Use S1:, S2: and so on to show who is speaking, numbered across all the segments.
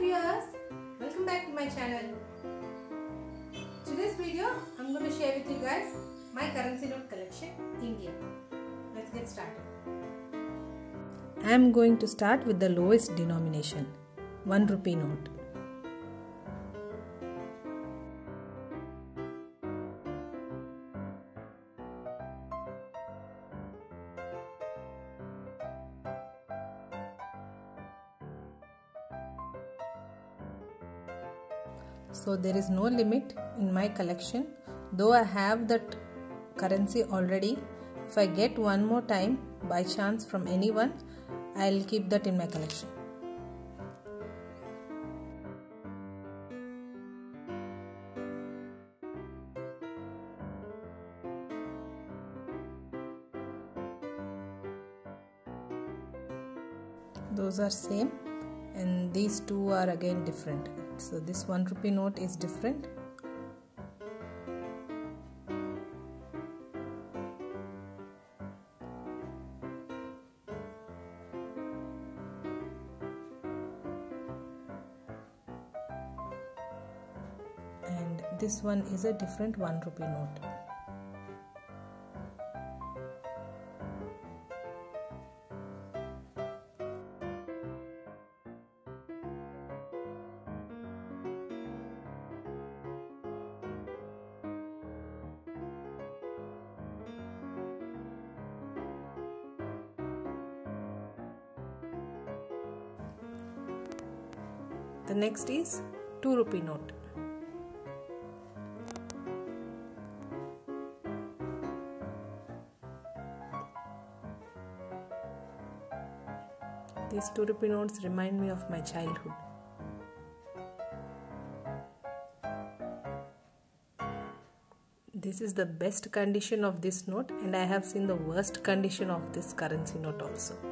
S1: viewers, welcome back to my channel. Today's video, I'm going to share with you guys my currency note collection, India. Let's get started. I am going to start with the lowest denomination, 1 rupee note. So there is no limit in my collection. Though i have that currency already if i get one more time by chance from anyone i'll keep that in my collection. Those are same and these two are again different so this 1 rupee note is different. And this one is a different 1 rupee note The next is 2 rupee note. These 2 rupee notes remind me of my childhood. This is the best condition of this note and I have seen the worst condition of this currency note also.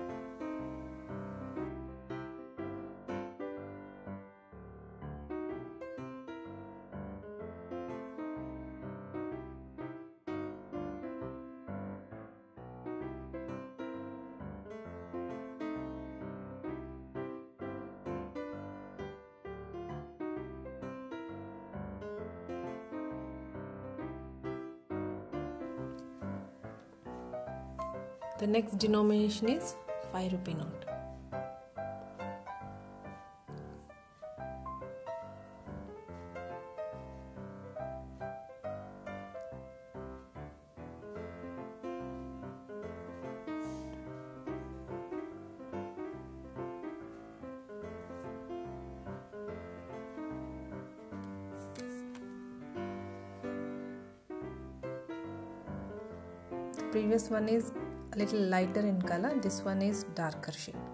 S1: The next denomination is 5 rupee note. Previous one is little lighter in color. This one is darker shade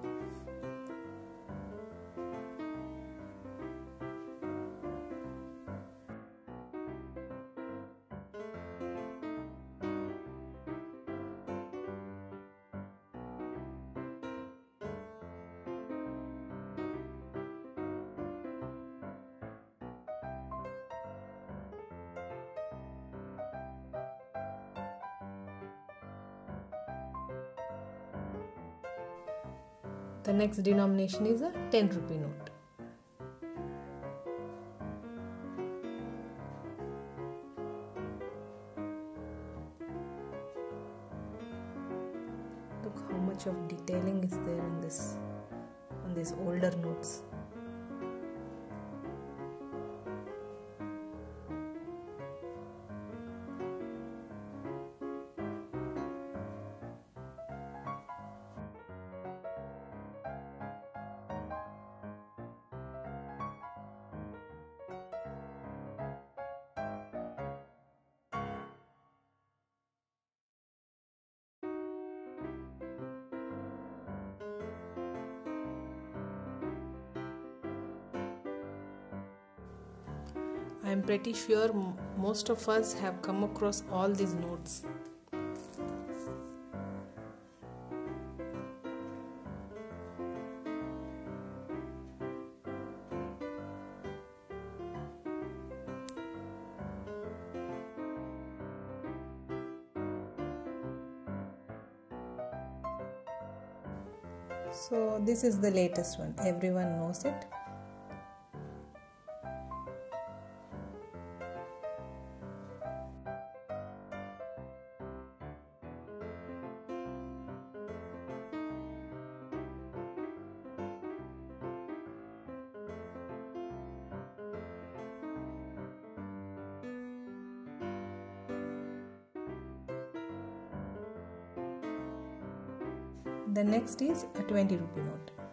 S1: The next denomination is a 10 rupee note. Look how much of detailing is there in this on these older notes. I am pretty sure most of us have come across all these notes. So, this is the latest one, everyone knows it. The next is a 20 rupee note.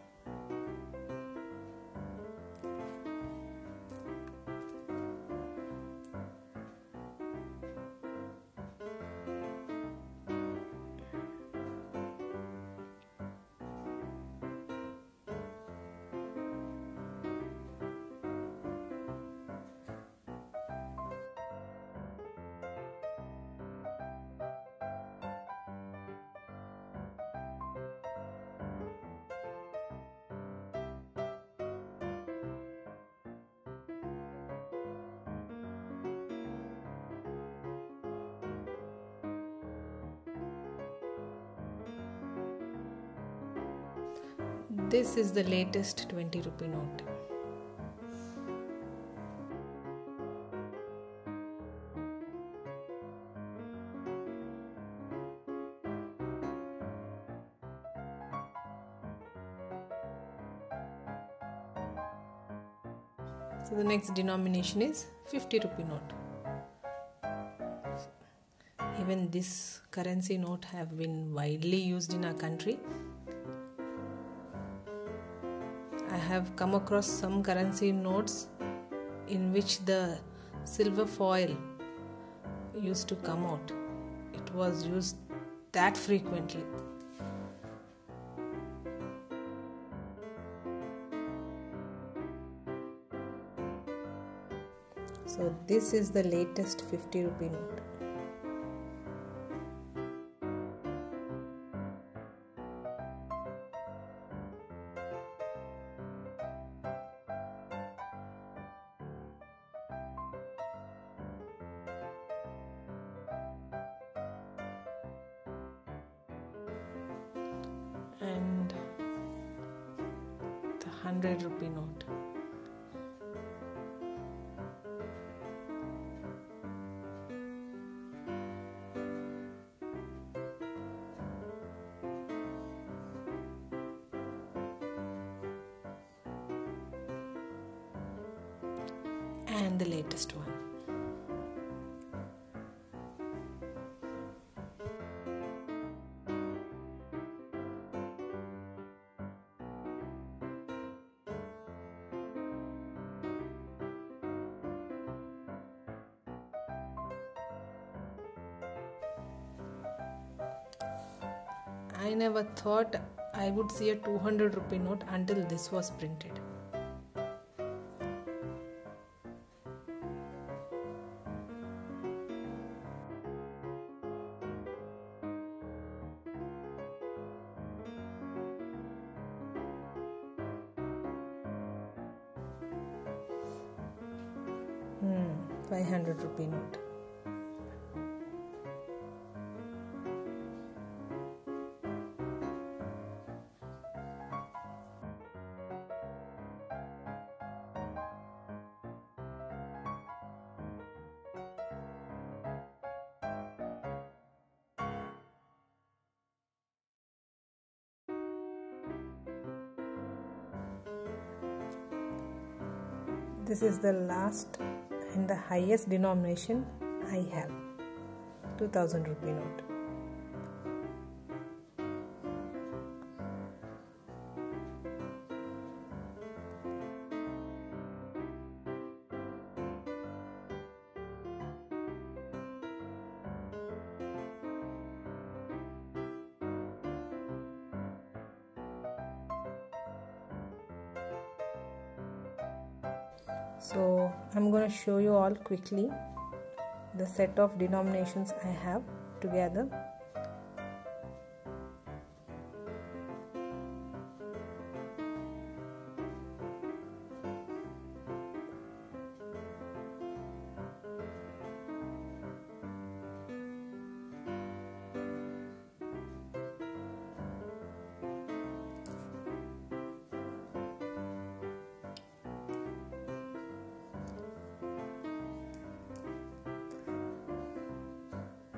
S1: This is the latest 20 rupee note. So the next denomination is 50 rupee note. Even this currency note have been widely used in our country have come across some currency notes in which the silver foil used to come out. It was used that frequently. So, this is the latest 50 rupee note. And the 100 rupee note. And the latest one. I never thought I would see a 200 rupee note until this was printed. Hmm, 500 rupee note. This is the last and the highest denomination I have 2000 rupee note. So I'm going to show you all quickly the set of denominations I have together.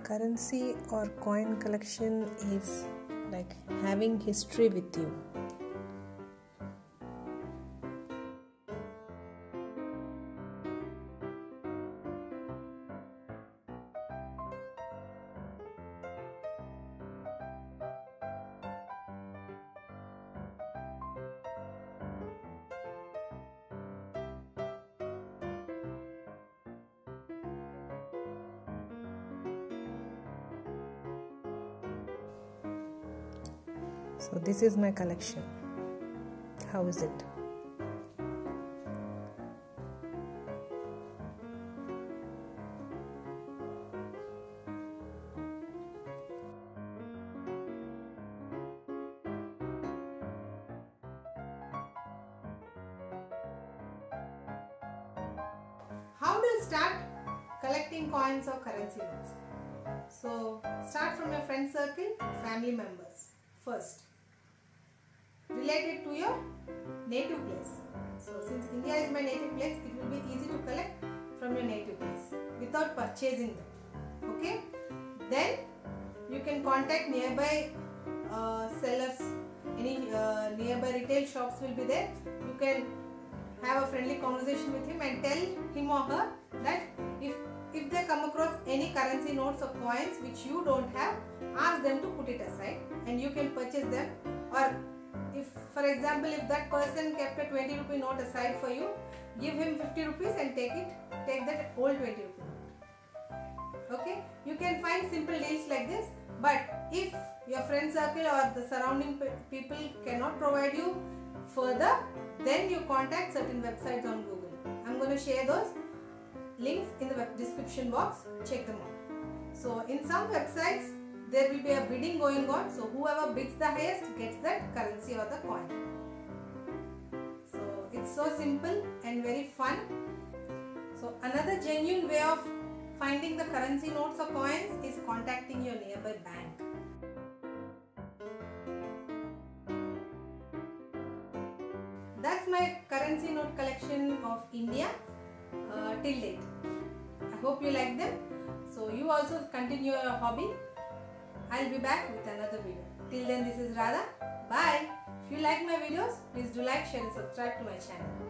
S1: Currency or coin collection is like having history with you So this is my collection. How is it? How do you start collecting coins or currency notes? So start from your friend circle, family members first. Related to your native place. So since India is my native place, it will be easy to collect from your native place without purchasing them. Okay. Then you can contact nearby uh, sellers. Any uh, nearby retail shops will be there. You can have a friendly conversation with him and tell him or her that if if they come across any currency notes or coins which you don't have ask them to put it aside and you can purchase them or if for example if that person kept a 20 rupee note aside for you give him 50 rupees and take it take that old 20 rupee note. Okay? You can find simple deals like this but if your friend circle or the surrounding people cannot provide you further then you contact certain websites on google. I'm going to share those links in the description box. Check them out. So in some websites there will be a bidding going on so whoever bids the highest gets that currency or the coin so it's so simple and very fun so another genuine way of finding the currency notes or coins is contacting your nearby bank that's my currency note collection of India uh, till date. I hope you like them. So you also continue your hobby. I'll be back with another video. Till then this is Radha. Bye. If you like my videos, please do like, share and subscribe to my channel.